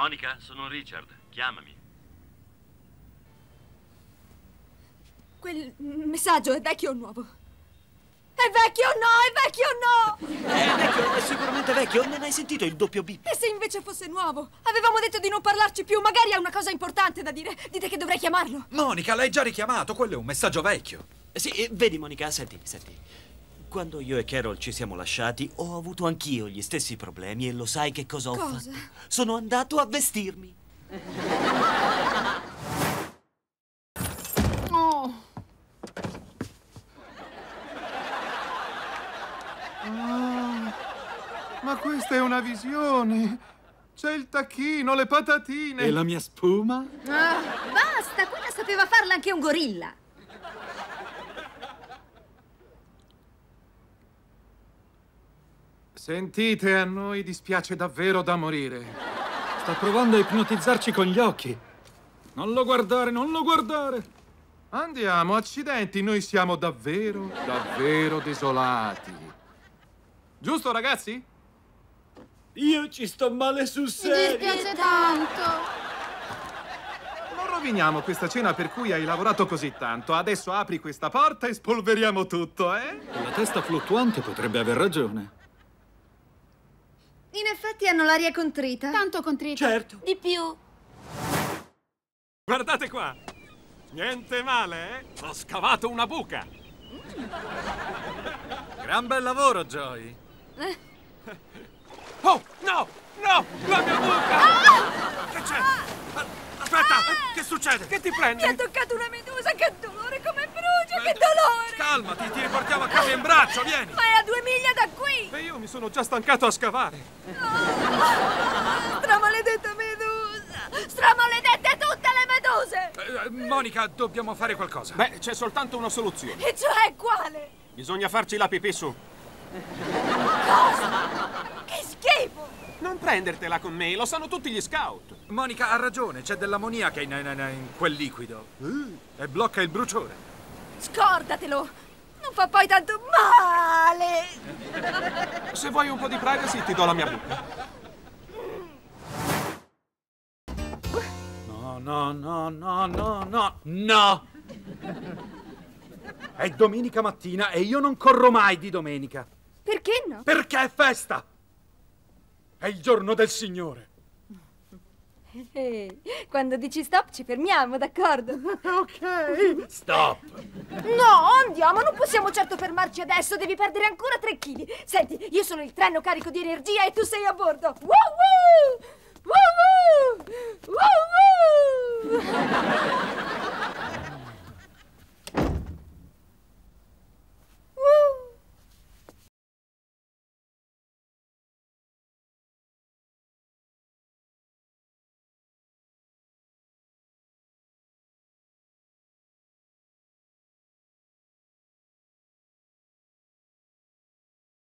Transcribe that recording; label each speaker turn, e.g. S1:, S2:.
S1: Monica, sono Richard. Chiamami.
S2: Quel messaggio è vecchio o nuovo? È vecchio o no? È vecchio o no?
S3: È vecchio, è sicuramente vecchio. Non hai sentito il doppio bip?
S2: E se invece fosse nuovo? Avevamo detto di non parlarci più. Magari ha una cosa importante da dire. Dite che dovrei chiamarlo.
S4: Monica, l'hai già richiamato. Quello è un messaggio vecchio.
S3: Sì, eh, vedi Monica, senti, senti. Quando io e Carol ci siamo lasciati, ho avuto anch'io gli stessi problemi e lo sai che cosa ho
S2: Cosa?
S3: fatto? Sono andato a vestirmi.
S2: Oh.
S5: Ah, ma questa è una visione! C'è il tacchino, le patatine!
S4: E la mia spuma?
S6: Ah, basta, quella sapeva farla anche un gorilla.
S5: Sentite, a noi dispiace davvero da morire.
S4: Sta provando a ipnotizzarci con gli occhi. Non lo guardare, non lo guardare.
S5: Andiamo, accidenti, noi siamo davvero, davvero desolati. Giusto, ragazzi?
S3: Io ci sto male sul
S6: Mi
S3: serio.
S6: dispiace tanto.
S5: Non roviniamo questa cena per cui hai lavorato così tanto. Adesso apri questa porta e spolveriamo tutto, eh?
S4: La testa fluttuante potrebbe aver ragione.
S6: In effetti hanno l'aria contrita.
S7: Tanto contrita.
S3: Certo.
S2: Di più.
S8: Guardate qua! Niente male, eh? Ho scavato una buca!
S4: Gran bel lavoro, Joy.
S8: Oh, no! No! La mia buca! Che c'è? A- Aspetta! Che succede? Che ti
S2: Mi ha
S8: prende?
S2: toccato una medusa. Che dolore, come brucia, che dolore.
S4: Calmati, ti riportiamo a casa in braccio, vieni.
S2: Ma è a due miglia da qui.
S8: E io mi sono già stancato a scavare.
S2: Stramaledetta medusa. Stramaledette tutte le meduse.
S4: Eh, Monica, dobbiamo fare qualcosa.
S8: Beh, c'è soltanto una soluzione.
S2: E cioè quale?
S8: Bisogna farci la pipì su.
S2: Che schifo.
S8: Non prendertela con me, lo sanno tutti gli scout.
S4: Monica ha ragione, c'è dell'ammoniaca in, in- in quel liquido. E blocca il bruciore.
S2: Scordatelo. Non fa poi tanto male.
S8: Se vuoi un po' di privacy, ti do la mia buca.
S4: No, no, no, no, no, no, no! È domenica mattina e io non corro mai di domenica.
S2: Perché no?
S4: Perché è festa! È il giorno del Signore.
S2: Eh, quando dici stop ci fermiamo, d'accordo?
S4: Ok, stop.
S2: No, andiamo, non possiamo certo fermarci adesso, devi perdere ancora 3 kg. Senti, io sono il treno carico di energia e tu sei a bordo. Woo woo! Woo woo!